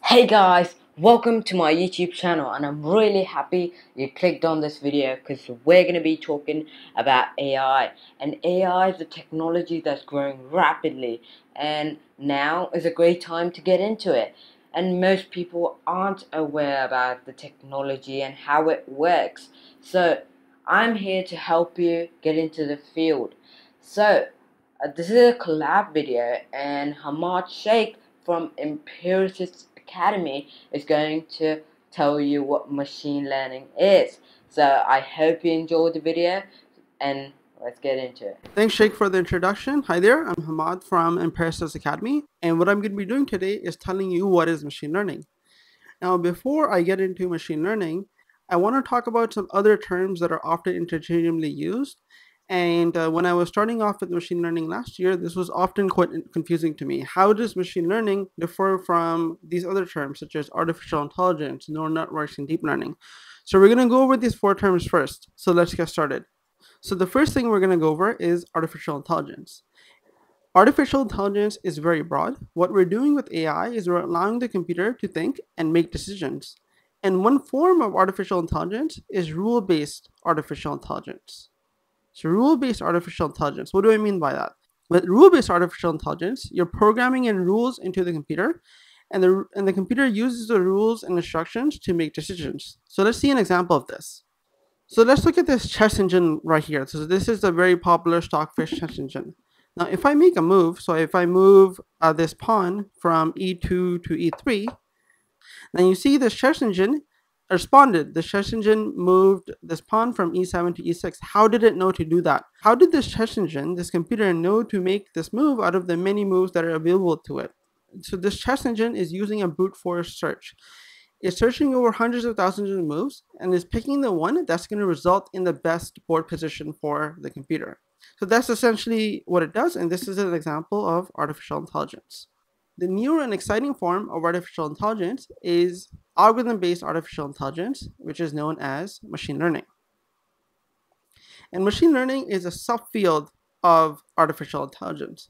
Hey guys, welcome to my YouTube channel and I'm really happy you clicked on this video because we're going to be talking about AI and AI is a technology that's growing rapidly and now is a great time to get into it. And most people aren't aware about the technology and how it works. So I'm here to help you get into the field. So uh, this is a collab video and Hammad Shaikh from Empiricist Academy is going to tell you what machine learning is. So I hope you enjoyed the video and let's get into it. Thanks, Shaik, for the introduction. Hi there, I'm Hammad from Empiricist Academy, and what I'm going to be doing today is telling you what is machine learning. Now, before I get into machine learning, I want to talk about some other terms that are often interchangeably used and uh, when I was starting off with machine learning last year, this was often quite confusing to me. How does machine learning differ from these other terms, such as artificial intelligence, neural networks, and deep learning? So we're going to go over these four terms first. So let's get started. So the first thing we're going to go over is artificial intelligence. Artificial intelligence is very broad. What we're doing with AI is we're allowing the computer to think and make decisions. And one form of artificial intelligence is rule-based artificial intelligence. So rule-based artificial intelligence. What do I mean by that? With rule-based artificial intelligence, you're programming in rules into the computer, and the and the computer uses the rules and instructions to make decisions. So let's see an example of this. So let's look at this chess engine right here. So this is a very popular stockfish chess engine. Now, if I make a move, so if I move uh, this pawn from e2 to e3, then you see this chess engine responded. The chess engine moved this pawn from e7 to e6. How did it know to do that? How did this chess engine, this computer, know to make this move out of the many moves that are available to it? So this chess engine is using a brute force search. It's searching over hundreds of thousands of moves and is picking the one that's going to result in the best board position for the computer. So that's essentially what it does, and this is an example of artificial intelligence. The new and exciting form of artificial intelligence is algorithm-based artificial intelligence, which is known as machine learning. And machine learning is a subfield of artificial intelligence.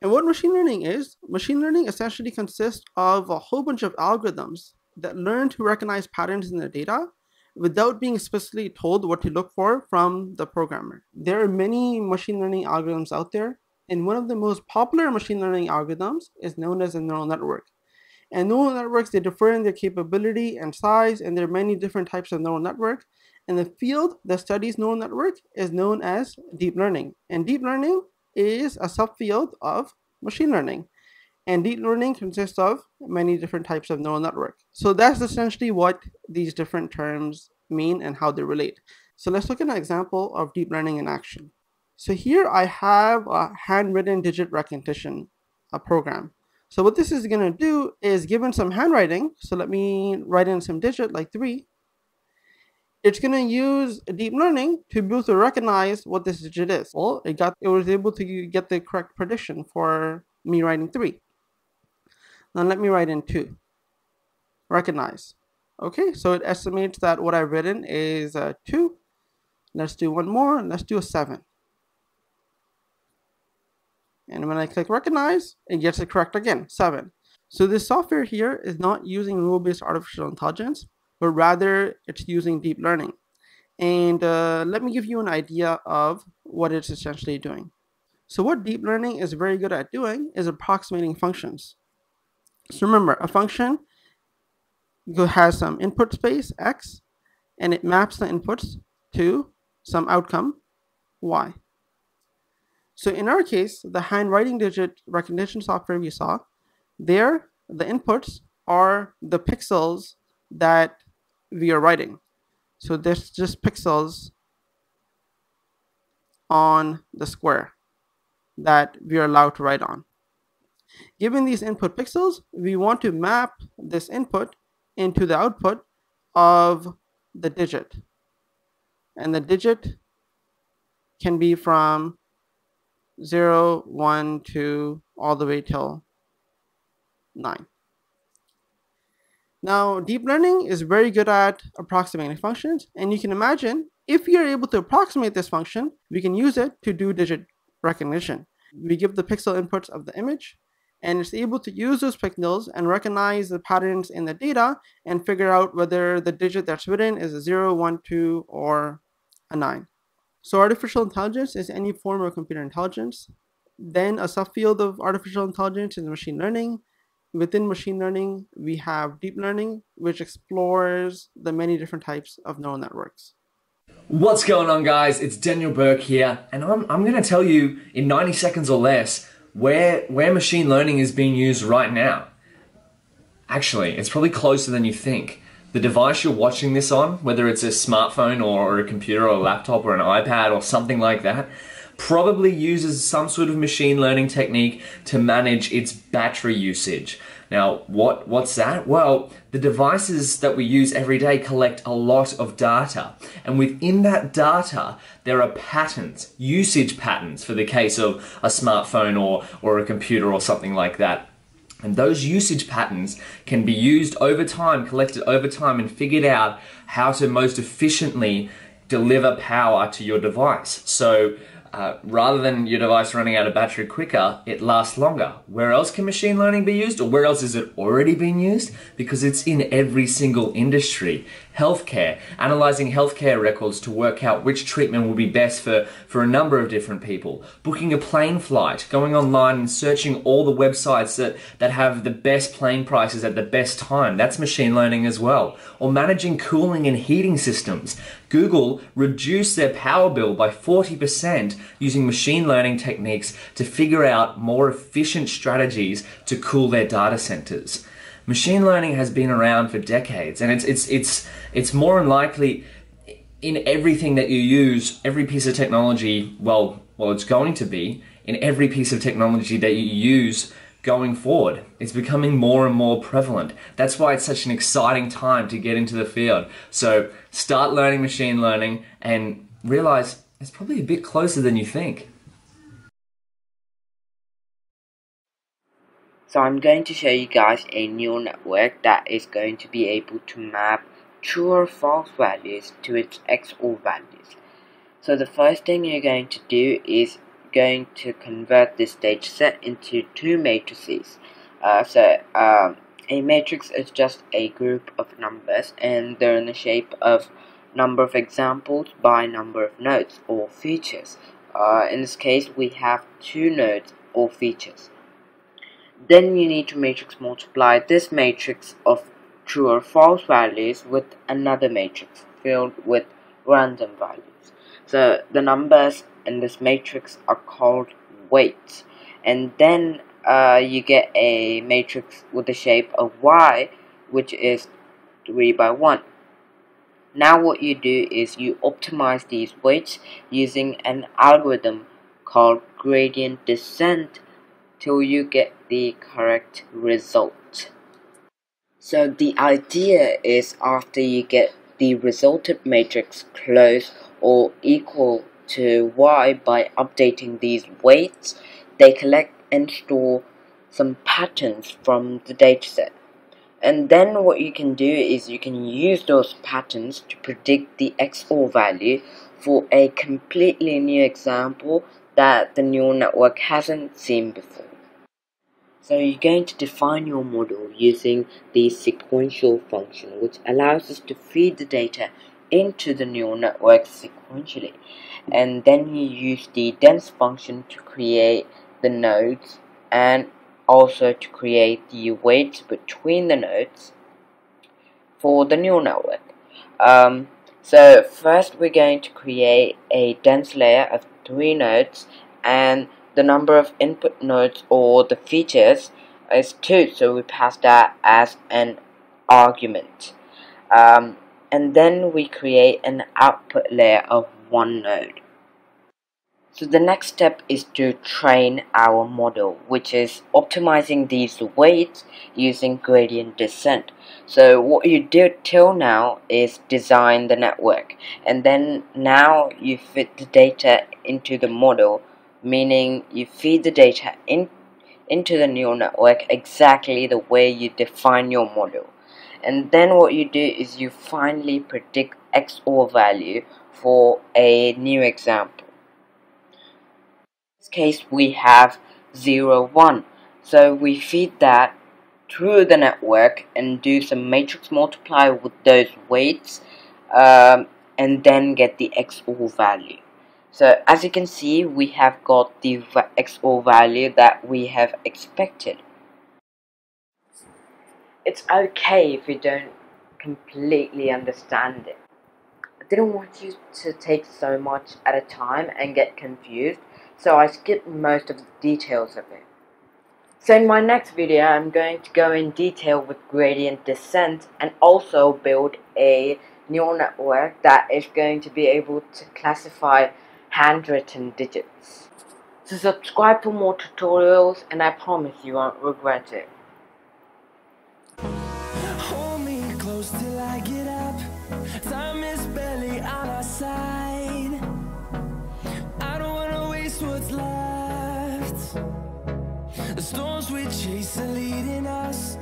And what machine learning is, machine learning essentially consists of a whole bunch of algorithms that learn to recognize patterns in the data without being explicitly told what to look for from the programmer. There are many machine learning algorithms out there, and one of the most popular machine learning algorithms is known as a neural network. And neural networks, they differ in their capability and size, and there are many different types of neural network. And the field that studies neural network is known as deep learning. And deep learning is a subfield of machine learning. And deep learning consists of many different types of neural network. So that's essentially what these different terms mean and how they relate. So let's look at an example of deep learning in action. So here I have a handwritten digit recognition a program. So what this is going to do is given some handwriting, so let me write in some digit like 3, it's going to use deep learning to be able to recognize what this digit is. Well, it got it was able to get the correct prediction for me writing 3. Now let me write in 2. Recognize. Okay, so it estimates that what I've written is uh, 2. Let's do one more. Let's do a 7. And when I click recognize, it gets it correct again, 7. So this software here is not using rule-based artificial intelligence, but rather it's using deep learning. And uh, let me give you an idea of what it's essentially doing. So what deep learning is very good at doing is approximating functions. So remember, a function has some input space, x, and it maps the inputs to some outcome, y. So in our case, the handwriting digit recognition software we saw, there the inputs are the pixels that we are writing. So there's just pixels on the square that we are allowed to write on. Given these input pixels, we want to map this input into the output of the digit. And the digit can be from 0, 1, 2, all the way till 9. Now, deep learning is very good at approximating functions, and you can imagine if you're able to approximate this function, we can use it to do digit recognition. We give the pixel inputs of the image, and it's able to use those pixels and recognize the patterns in the data and figure out whether the digit that's written is a 0, 1, 2, or a 9. So artificial intelligence is any form of computer intelligence. Then a subfield of artificial intelligence is machine learning. Within machine learning, we have deep learning, which explores the many different types of neural networks. What's going on guys? It's Daniel Bourke here, and I'm, I'm going to tell you in 90 seconds or less where, where machine learning is being used right now. Actually, it's probably closer than you think. The device you're watching this on, whether it's a smartphone or a computer or a laptop or an iPad or something like that, probably uses some sort of machine learning technique to manage its battery usage. Now, what, what's that? Well, the devices that we use every day collect a lot of data. And within that data, there are patterns, usage patterns for the case of a smartphone or, or a computer or something like that. And those usage patterns can be used over time, collected over time, and figured out how to most efficiently deliver power to your device. So uh, rather than your device running out of battery quicker, it lasts longer. Where else can machine learning be used, or where else is it already being used? Because it's in every single industry. Healthcare, analyzing healthcare records to work out which treatment will be best for, for a number of different people. Booking a plane flight, going online and searching all the websites that, that have the best plane prices at the best time. That's machine learning as well. Or managing cooling and heating systems. Google reduced their power bill by 40% using machine learning techniques to figure out more efficient strategies to cool their data centers. Machine learning has been around for decades and it's, it's, it's, it's more than likely in everything that you use, every piece of technology, well, well, it's going to be in every piece of technology that you use going forward. It's becoming more and more prevalent. That's why it's such an exciting time to get into the field. So start learning machine learning and realize it's probably a bit closer than you think. So I'm going to show you guys a neural network that is going to be able to map true or false values to its XOR values. So the first thing you're going to do is going to convert this data set into two matrices. Uh, so um, a matrix is just a group of numbers and they're in the shape of number of examples by number of nodes or features. Uh, in this case we have two nodes or features. Then you need to matrix multiply this matrix of true or false values with another matrix filled with random values. So the numbers in this matrix are called weights and then uh, you get a matrix with the shape of y which is 3 by 1 now what you do is you optimize these weights using an algorithm called gradient descent till you get the correct result so the idea is after you get the resulted matrix close or equal to y by updating these weights, they collect and store some patterns from the dataset. And then what you can do is you can use those patterns to predict the XOR value for a completely new example that the neural network hasn't seen before. So you're going to define your model using the sequential function which allows us to feed the data into the neural network sequentially and then you use the dense function to create the nodes and also to create the weights between the nodes for the neural network um, so first we're going to create a dense layer of three nodes and the number of input nodes or the features is 2 so we pass that as an argument um, and then we create an output layer of one node. So the next step is to train our model, which is optimizing these weights using gradient descent. So what you did till now is design the network, and then now you fit the data into the model, meaning you feed the data in, into the neural network exactly the way you define your model and then what you do is you finally predict XOR value for a new example. Case we have 0, 1 So we feed that through the network and do some matrix multiply with those weights um, and then get the XOR value. So as you can see we have got the XOR value that we have expected. It's okay if you don't completely understand it. I didn't want you to take so much at a time and get confused so I skipped most of the details of it. So in my next video I'm going to go in detail with gradient descent and also build a neural network that is going to be able to classify handwritten digits. So subscribe for more tutorials and I promise you won't regret it. Chase are leading us,